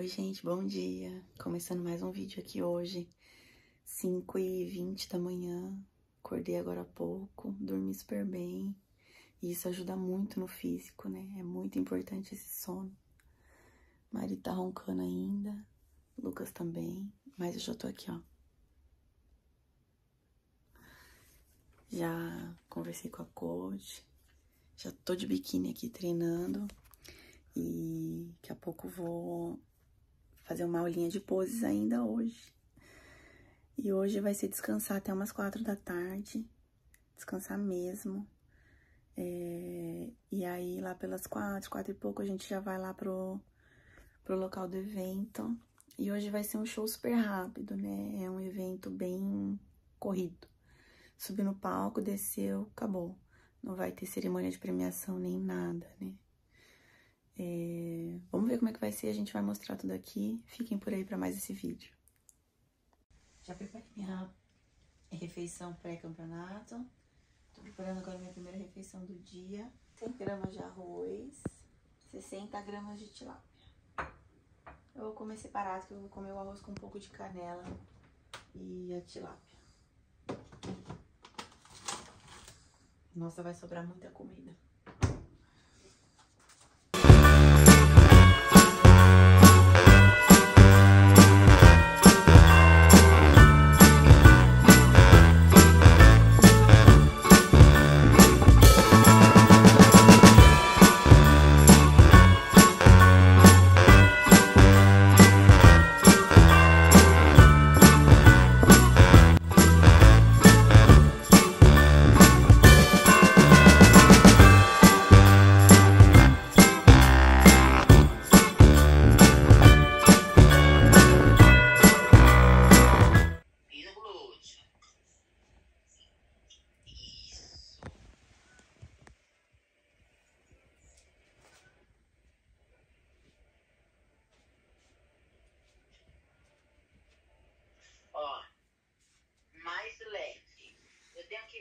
Oi, gente, bom dia. Começando mais um vídeo aqui hoje, 5 e 20 da manhã. Acordei agora há pouco, dormi super bem. E isso ajuda muito no físico, né? É muito importante esse sono. Mari tá roncando ainda, Lucas também, mas eu já tô aqui, ó. Já conversei com a coach, já tô de biquíni aqui treinando. E daqui a pouco vou fazer uma aulinha de poses ainda hoje. E hoje vai ser descansar até umas quatro da tarde. Descansar mesmo. É, e aí, lá pelas quatro, quatro e pouco, a gente já vai lá pro, pro local do evento. E hoje vai ser um show super rápido, né? É um evento bem corrido. Subi no palco, desceu, acabou. Não vai ter cerimônia de premiação nem nada, né? É, vamos ver como é que vai ser, a gente vai mostrar tudo aqui. Fiquem por aí para mais esse vídeo. Já preparei minha refeição pré-campeonato. Tô preparando agora minha primeira refeição do dia. 100 gramas de arroz, 60 gramas de tilápia. Eu vou comer separado, que eu vou comer o arroz com um pouco de canela e a tilápia. Nossa, vai sobrar muita comida.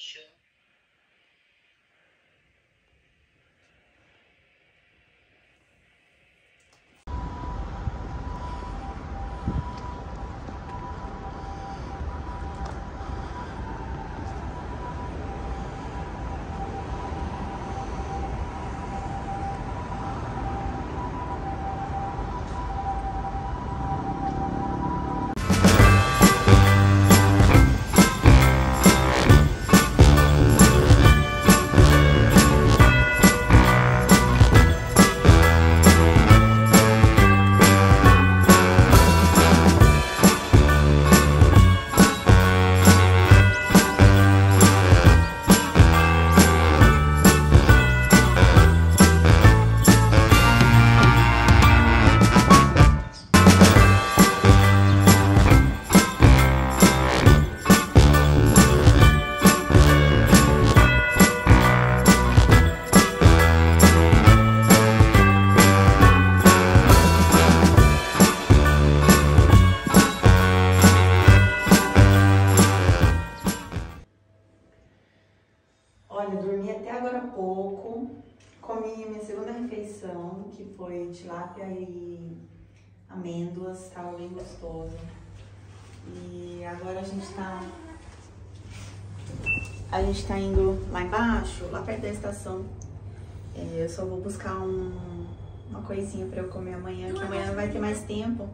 glúteo. Olha, dormi até agora há pouco. Comi minha segunda refeição, que foi tilápia e amêndoas, estava bem gostoso. E agora a gente tá. A gente tá indo lá embaixo, lá perto da estação. É, eu só vou buscar um, uma coisinha pra eu comer amanhã, que amanhã vai ter mais tempo.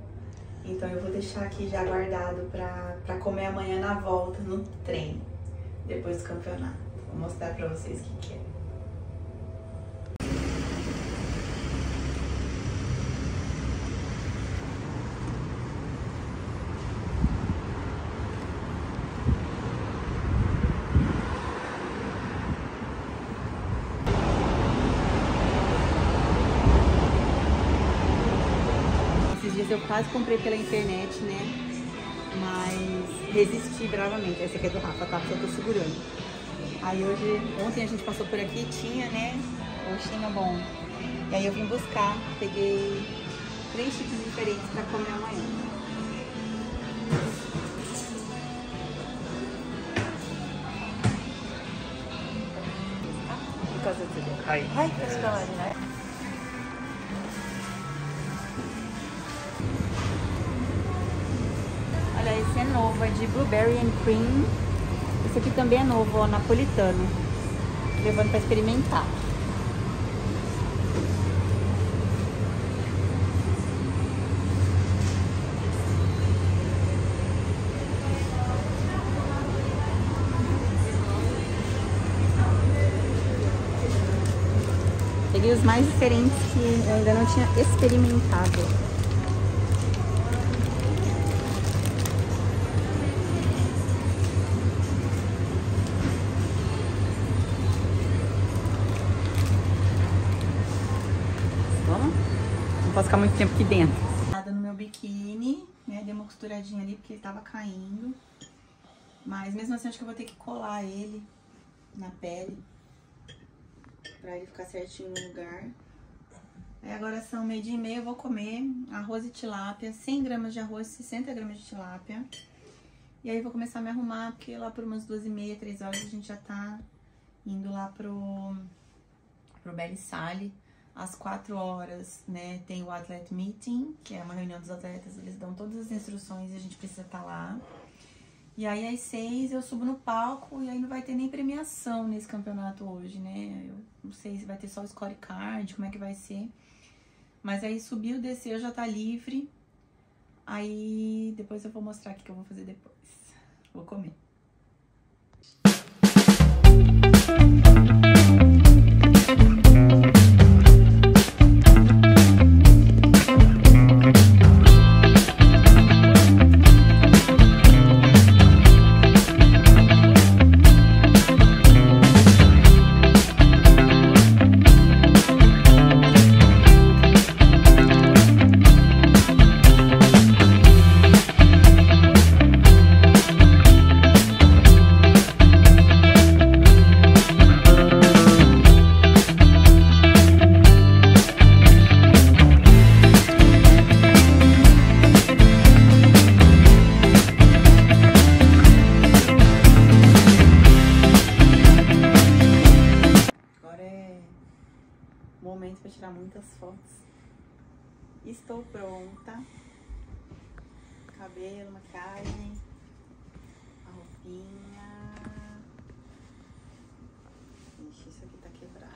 Então eu vou deixar aqui já guardado pra comer amanhã na volta, no trem, depois do campeonato. Vou mostrar pra vocês o que, que é. Esses dias eu quase comprei pela internet, né? Mas resisti bravamente. Essa aqui é do Rafa, tá? só tô segurando. Aí hoje, ontem a gente passou por aqui, tinha, né? Coxinha tá bom. E aí eu vim buscar, peguei três tipos diferentes pra comer amanhã. Ai, que história, né? Esse é novo, é de Blueberry and Cream. Esse aqui também é novo, ó, napolitano. Levando para experimentar. Peguei os mais diferentes que eu ainda não tinha experimentado. Vamos? Não posso ficar muito tempo aqui dentro. No meu biquíni, né? Dei uma costuradinha ali porque ele tava caindo. Mas mesmo assim acho que eu vou ter que colar ele na pele pra ele ficar certinho no lugar. Aí agora são meio dia e meia, eu vou comer arroz e tilápia, 100 gramas de arroz, 60 gramas de tilápia. E aí vou começar a me arrumar, porque lá por umas duas e meia, três horas a gente já tá indo lá pro, pro Belly Sale. Às quatro horas, né, tem o Athlete Meeting, que é uma reunião dos atletas, eles dão todas as instruções e a gente precisa estar tá lá. E aí, às seis, eu subo no palco e aí não vai ter nem premiação nesse campeonato hoje, né? Eu não sei se vai ter só o scorecard, como é que vai ser. Mas aí, subiu, desceu, já tá livre. Aí, depois eu vou mostrar o que eu vou fazer depois. Vou comer. Estou pronta. Cabelo, maquiagem, a roupinha. Ixi, isso aqui tá quebrado.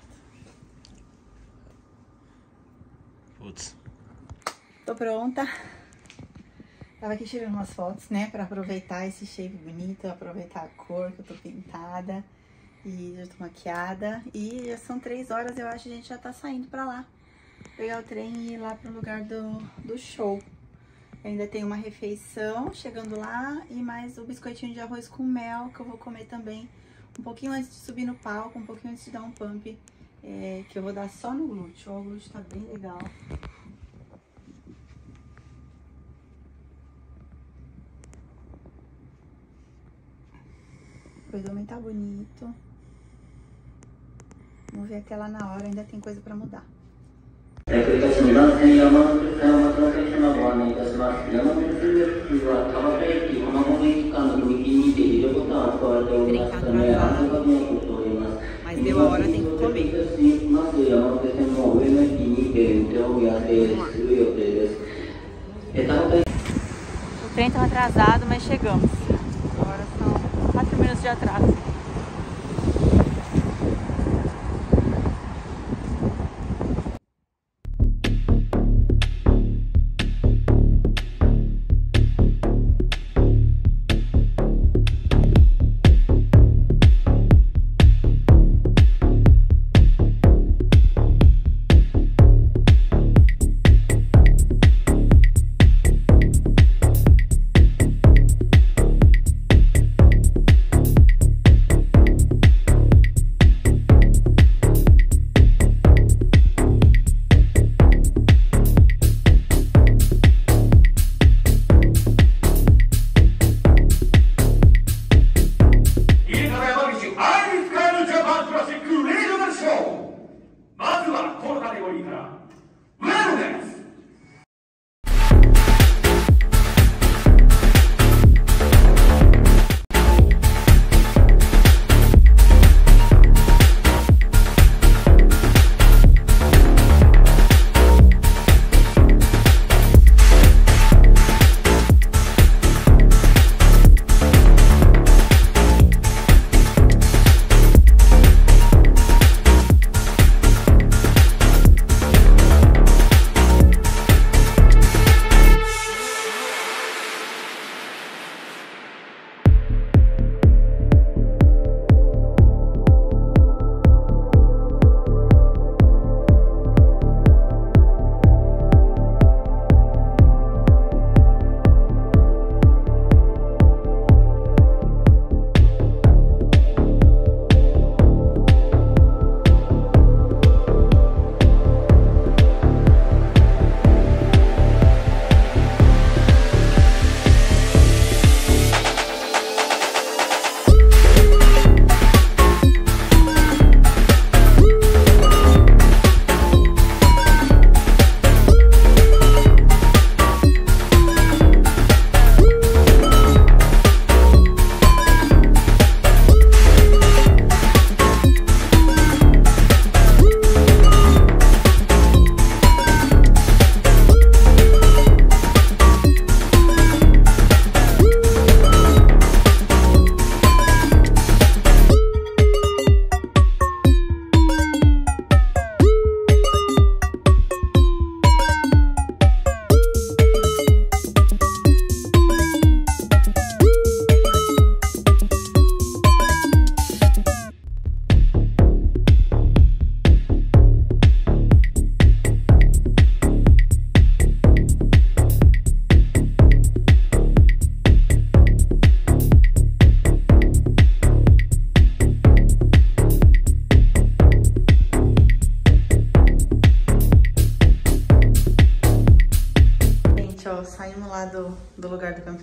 Putz. Tô pronta. Tava aqui tirando umas fotos, né? Pra aproveitar esse shape bonito, aproveitar a cor que eu tô pintada. E já tô maquiada. E já são três horas, eu acho a gente já tá saindo pra lá pegar o trem e ir lá pro lugar do, do show. Ainda tem uma refeição chegando lá e mais o biscoitinho de arroz com mel que eu vou comer também um pouquinho antes de subir no palco, um pouquinho antes de dar um pump, é, que eu vou dar só no glúteo. O glúteo tá bem legal. O abdômen tá bonito. Vamos ver até lá na hora, ainda tem coisa para mudar. Mas deu a hora, tem que comer. O trem estava atrasado, mas chegamos. Agora são 4 minutos de atraso.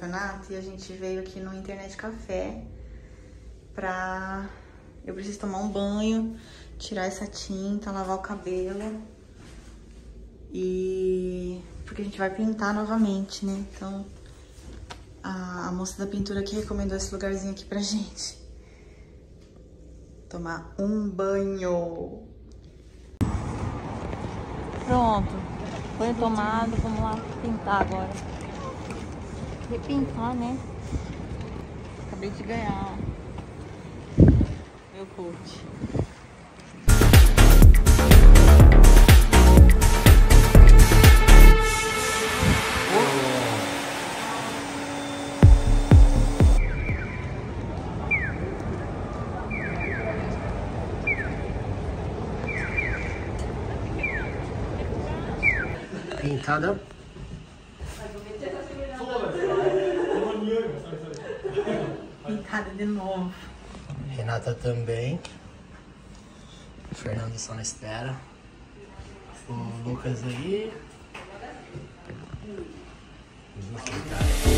Renato e a gente veio aqui no Internet Café pra... Eu preciso tomar um banho, tirar essa tinta, lavar o cabelo e... Porque a gente vai pintar novamente, né? Então, a, a moça da pintura aqui recomendou esse lugarzinho aqui pra gente. Tomar um banho. Pronto. Banho tomado, vamos lá pintar agora. Repintar, né? Acabei de ganhar meu coach. Pintada. Pintada de novo. Renata também. Fernando só na espera. O Lucas aí. Pintar.